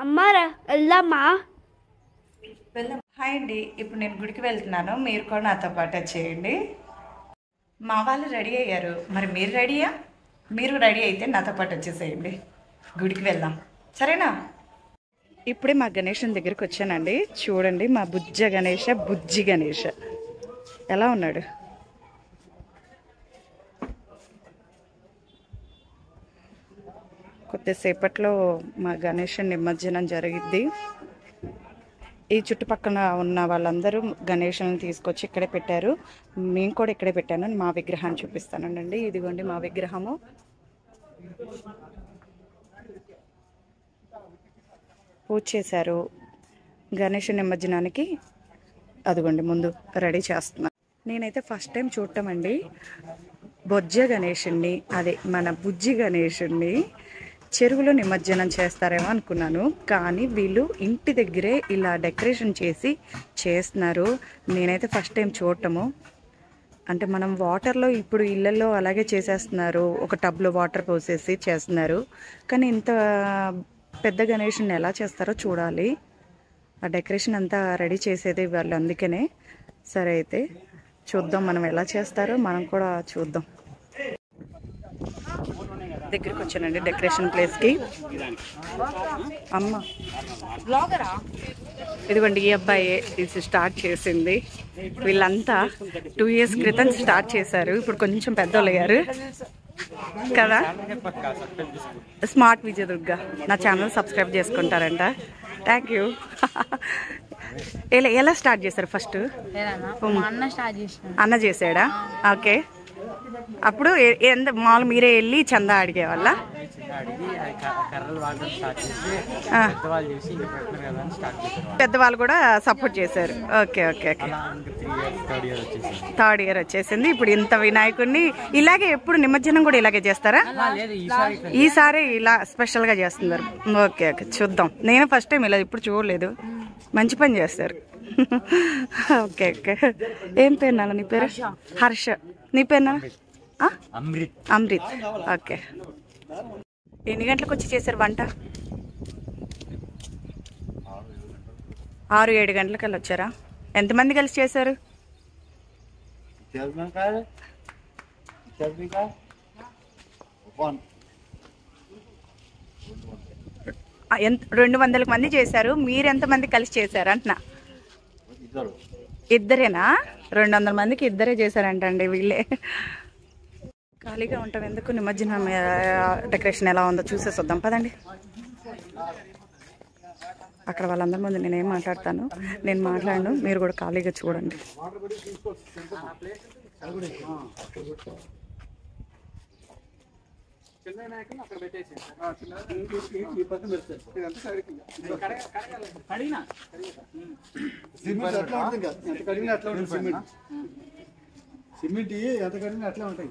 అమ్మారా వెళ్దామా? వెళ్దాం హాయ్ అండి ఇప్పుడు నేను గుడికి వెళ్తున్నాను. మీరు కూడా నాతో పాటు వచ్చేయండి. మా వాళ్ళు రెడీ అయ్యారు. మరి మీరు రెడీయా? మీరు రెడీ అయితే నాతో పాటు వచ్చేసేయండి. గుడికి వెళ్దాం. సరేనా? ఇప్పుడే మా గణేషన్ దగ్గరికి వచ్చానండి. చూడండి మా బుజ్జ గణేష బుజ్జి గణేష. ఎలా ఉన్నాడు? కొద్దిసేపట్లో మా గణేష్ నిమజ్జనం జరిగిద్ది. ఈ చుట్టుపక్కల ఉన్న వాళ్ళందరూ గణేషులను తీసుకొచ్చి ఇక్కడే పెట్టారు. మేము కూడా ఇక్కడే పెట్టాను. మా విగ్రహాన్ని చూపిస్తానండి. ఇదిగోండి మా విగ్రహము. పూజ చేశారు. గణేష్ నిమజ్జనానికి అదిగోండి ముందు రెడీ చేస్తున్నా. నేనైతే ఫస్ట్ టైం చూడటం అండి. బొజ్జ గణేషుణ్ణి అదే మన బుజ్జి గణేషుణ్ణి చెరువులో నిమజ్జనం చేస్తారేమో అనుకున్నాను. కానీ వీళ్ళు ఇంటి దగ్గరే ఇలా డెకరేషన్ చేసి చేస్తున్నారు. నేనైతే ఫస్ట్ టైం చూడటము. అంటే మనం వాటర్లో ఇప్పుడు ఇళ్ళల్లో అలాగే చేసేస్తున్నారు. ఒక టబ్లో వాటర్ పోసేసి చేస్తున్నారు. కానీ ఇంత పెద్ద గణేషుని ఎలా చేస్తారో చూడాలి. ఆ డెకరేషన్ అంతా రెడీ చేసేది వాళ్ళు అందుకనే. సరే అయితే చూద్దాం మనం ఎలా చేస్తారో. మనం కూడా చూద్దాం. దగ్గరికి వచ్చానండి డెకరేషన్ ప్లేస్కి. అమ్మ. ఇదిగోండి ఈ అబ్బాయి ఇది స్టార్ట్ చేసింది. వీళ్ళంతా టూ ఇయర్స్ క్రితం స్టార్ట్ చేశారు. ఇప్పుడు కొంచెం పెద్దోళ్ళు అయ్యారు. కదా? స్మార్ట్ విజయదుర్గ. నా ఛానల్ సబ్స్క్రైబ్ చేసుకుంటారంట. థ్యాంక్ యూ ఎలా ఎలా స్టార్ట్ చేశారు ఫస్ట్? అన్న స్టార్ట్ చేసిన అన్న చేసాడా ఓకే. అప్పుడు ఎంత మామూలు మీరే వెళ్ళి చందా అడిగే వాళ్ళ. పెద్దవాళ్ళు కూడా సపోర్ట్ చేశారు. Okay okay okay. Third year వచ్చేసింది. థర్డ్ ఇయర్ వచ్చేసింది. ఇప్పుడు ఇంత వినాయకుడిని ఇలాగే ఎప్పుడు నిమజ్జనం కూడా ఇలాగే చేస్తారా? లేదు ఈసారి ఈసారి ఇలా స్పెషల్గా చేస్తున్నారు. Okay okay. చూద్దాం. నేను ఫస్ట్ టైం ఇలా ఇప్పుడు చూడలేదు. మంచి పని చేస్తారు. Okay okay. ఏం పేరు నాన్న? నీ పేరు? హర్ష. నీ పేరు నాన్న? అమృత్. అమృత్. ఓకే. ఎన్ని గంటలకు వచ్చి చేశారు వంట? ఆరు ఏడు గంటలకల్లా వచ్చారా? ఎంతమంది కలిసి చేశారు? ఆ, ఎంత రెండు వందల మంది చేశారు. మీరు ఎంతమంది కలిసి చేశారు? అంటున్నా. ఇద్దరేనా? రెండు వందల మందికి ఇద్దరే చేశారంటండి వీళ్ళే. ఖాళీగా ఉంటాం. ఎందుకు? నిమజ్జనం డెకరేషన్ ఎలా ఉందో చూసేసి వద్దాం పదండి. అక్కడ వాళ్ళందరి ముందు నేనేం మాట్లాడతాను? నేను మాట్లాడను. మీరు కూడా ఖాళీగా చూడండి. సిమెంట్ ఎంత కడిగినా అట్లా ఉంటాయి.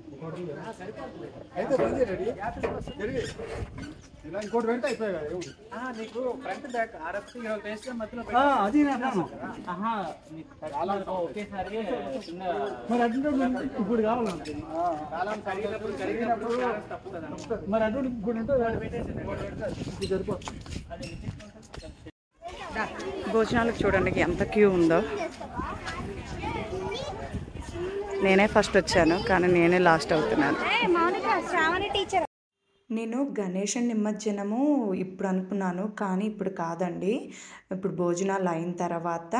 అయితే బంద్ రెడీ? జరిగి ఇలా ఇంకోటి పెడితే అయిపోయాయి కదా ఏముంది? నీకు ఫ్రంట్ బ్యాక్ ఆర్ఎఫ్సి వేస్తే మధ్యలో ఆ, అది. ఒకేసారి చిన్న మరి అటువంటి ఇప్పుడు కావాలి? మరి అటువంటి ఇంకోటి ఉంటే ఇది సరిపోతుంది. భోజనాలకు చూడండి ఎంత క్యూ ఉందో. నేనే ఫస్ట్ వచ్చాను కానీ నేనే లాస్ట్ అవుతున్నాను. నేను గణేష నిమజ్జనము ఇప్పుడు అనుకున్నాను కానీ ఇప్పుడు కాదండి. ఇప్పుడు భోజనాలు అయిన తర్వాత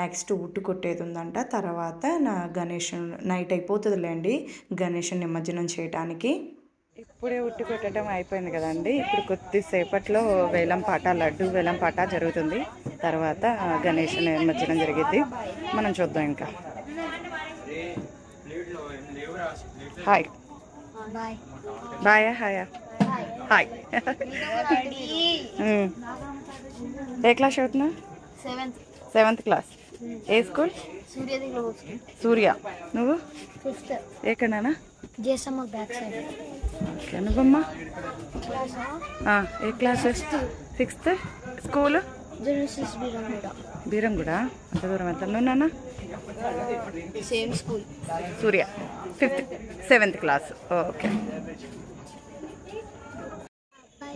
నెక్స్ట్ ఉట్టు కొట్టేది ఉందంట తర్వాత నా గణేష్ నైట్ అయిపోతుందిలేండి గణేష నిమజ్జనం చేయడానికి ఇప్పుడే ఉట్టి కొట్టడం అయిపోయింది కదండి. ఇప్పుడు కొద్దిసేపట్లో వేలం పాట లడ్డు వేలం పాట జరుగుతుంది. తర్వాత గణేష్ నిమజ్జనం జరిగిద్ది మనం చూద్దాం ఇంకా. Hi bye hi hi. ఏ క్లాస్ చదువుతున్నా సెవెంత్ క్లాస్ ఏ స్కూల్ సూర్య నువ్వు? ఎక్కడనా జేసమ్మ బ్యాక్ సైడ్ ఓకే నువ్వమ్మా? క్లాసా ఆ, ఏ క్లాస్ సిక్స్త్ స్కూల్ బీరంగూడ అంత దూరం వెళ్తాను నాన్న? Same school Surya fifth seventh class. Okay.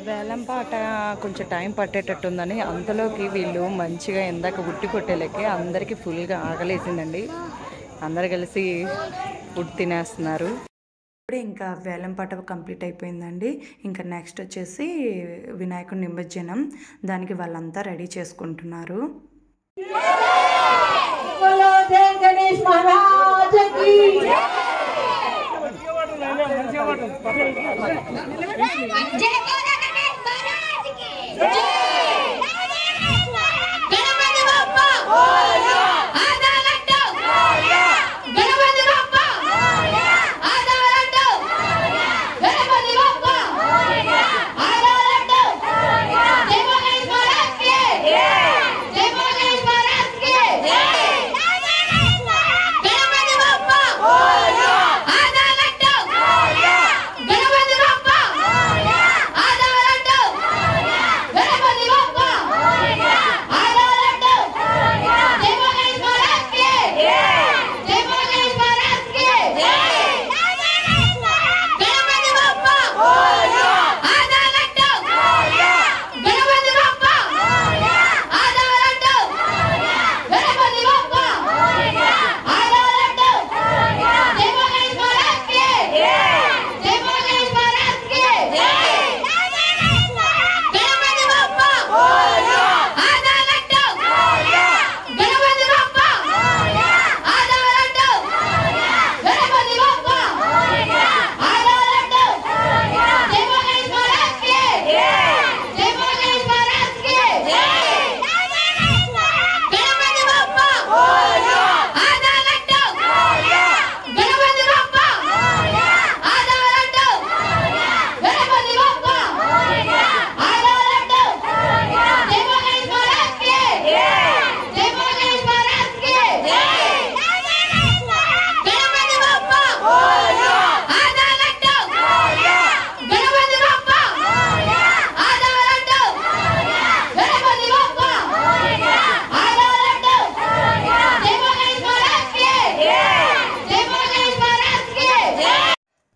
వేలం పాట కొంచెం టైం పట్టేటట్టుందని అంతలోకి వీళ్ళు మంచిగా ఇందాక ఉట్టి కొట్టేలకి అందరికీ ఫుల్గా ఆకలేసిందండి. అందరు కలిసి ఫుడ్ తినేస్తున్నారు. ఇప్పుడే ఇంకా వేలం పాట కంప్లీట్ అయిపోయిందండి. ఇంకా నెక్స్ట్ వచ్చేసి వినాయకుడి నిమజ్జనం. దానికి వాళ్ళంతా రెడీ చేసుకుంటున్నారు. जय भोलानाथ महाराज की जय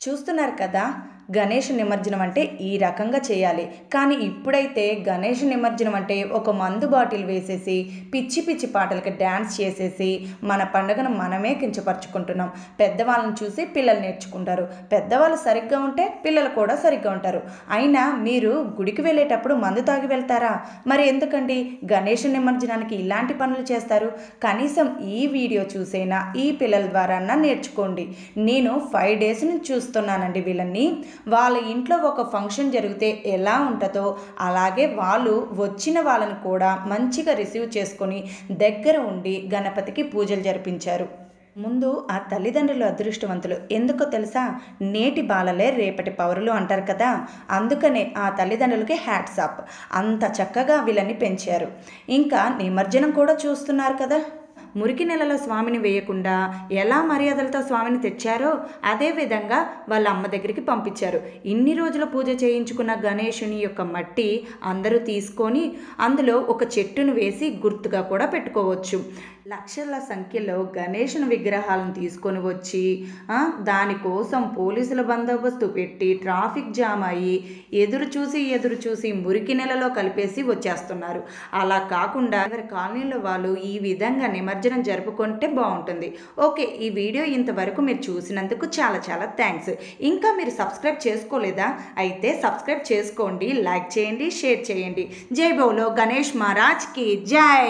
చూస్తున్నారు కదా? గణేష్ నిమజ్జనం అంటే ఈ రకంగా చేయాలి. కానీ ఇప్పుడైతే గణేష్ నిమజ్జనం అంటే ఒక మందు బాటిల్ వేసేసి పిచ్చి పిచ్చి పాటలకి డ్యాన్స్ చేసేసి మన పండుగను మనమే కించపరుచుకుంటున్నాం. పెద్దవాళ్ళని చూసి పిల్లలు నేర్చుకుంటారు. పెద్దవాళ్ళు సరిగ్గా ఉంటే పిల్లలు కూడా సరిగ్గా ఉంటారు. అయినా మీరు గుడికి వెళ్ళేటప్పుడు మందు తాగి వెళ్తారా? మరి ఎందుకండి? గణేష్ నిమజ్జనానికి ఇలాంటి పనులు చేస్తారు. కనీసం ఈ వీడియో చూసైనా ఈ పిల్లల ద్వారా నేర్చుకోండి. నేను ఫైవ్ డేస్ నుంచి చూస్తున్నానండి వీళ్ళని. వాళ్ళ ఇంట్లో ఒక ఫంక్షన్ జరిగితే ఎలా ఉంటుందో అలాగే వాళ్ళు వచ్చిన వాళ్ళని కూడా మంచిగా రిసీవ్ చేసుకొని దగ్గర ఉండి గణపతికి పూజలు జరిపించారు. ముందు ఆ తల్లిదండ్రులు అదృష్టవంతులు. ఎందుకో తెలుసా? నేటి బాలలే రేపటి పౌరులు అంటారు కదా? అందుకనే ఆ తల్లిదండ్రులకి హ్యాట్సాప్ అంత చక్కగా వీళ్ళని పెంచారు. ఇంకా నిమజ్జనం కూడా చూస్తున్నారు కదా? మురికి నెలలో స్వామిని వేయకుండా ఎలా మర్యాదలతో స్వామిని తెచ్చారో అదే విధంగా వాళ్ళ అమ్మ దగ్గరికి పంపించారు. ఇన్ని రోజుల పూజ చేయించుకున్న గణేషుని యొక్క మట్టి అందరూ తీసుకొని అందులో ఒక చెట్టును వేసి గుర్తుగా కూడా పెట్టుకోవచ్చు. లక్షల సంఖ్యలో గణేషుని విగ్రహాలను తీసుకొని వచ్చి దానికోసం పోలీసుల బందోబస్తు పెట్టి ట్రాఫిక్ జామ్ అయ్యి ఎదురు చూసి ఎదురు చూసి మురికి నెలలో కలిపేసి వచ్చేస్తున్నారు. అలా కాకుండా ఎవరి కాలనీలో వాళ్ళు ఈ విధంగా నిమజ్జనం జరుపుకుంటే బాగుంటుంది. ఓకే ఈ వీడియో ఇంతవరకు మీరు చూసినందుకు చాలా చాలా థ్యాంక్స్. ఇంకా మీరు సబ్స్క్రైబ్ చేసుకోలేదా? అయితే సబ్స్క్రైబ్ చేసుకోండి లైక్ చేయండి షేర్ చేయండి. జై బౌలో గణేష్ మహారాజ్కి జై!